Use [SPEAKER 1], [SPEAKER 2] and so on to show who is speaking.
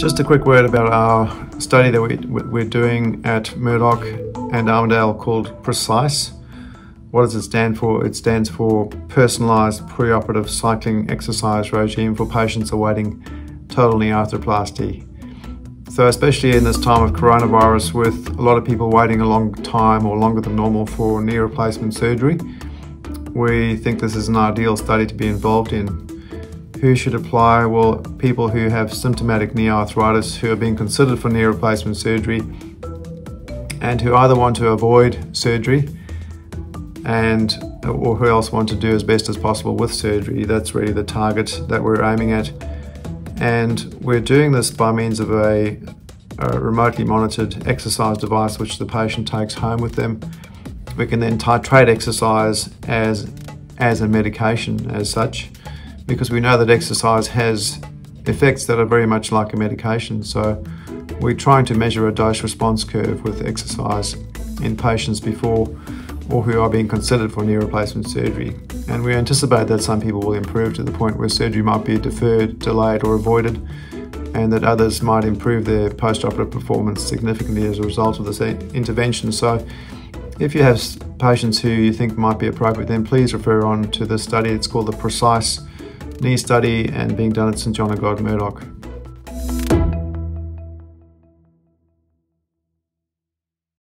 [SPEAKER 1] Just a quick word about our study that we, we're doing at Murdoch and Armadale called PRECISE. What does it stand for? It stands for Personalised Preoperative Cycling Exercise Regime for Patients Awaiting Total Knee Arthroplasty. So especially in this time of coronavirus with a lot of people waiting a long time or longer than normal for knee replacement surgery, we think this is an ideal study to be involved in. Who should apply? Well, people who have symptomatic knee arthritis who are being considered for knee replacement surgery and who either want to avoid surgery and or who else want to do as best as possible with surgery. That's really the target that we're aiming at. And we're doing this by means of a, a remotely monitored exercise device which the patient takes home with them. We can then titrate exercise as, as a medication as such because we know that exercise has effects that are very much like a medication. So we're trying to measure a dose response curve with exercise in patients before or who are being considered for knee replacement surgery. And we anticipate that some people will improve to the point where surgery might be deferred, delayed, or avoided, and that others might improve their post-operative performance significantly as a result of this intervention. So if you have patients who you think might be appropriate, then please refer on to this study. It's called the PRECISE Knee Study and being done at St John of God Murdoch.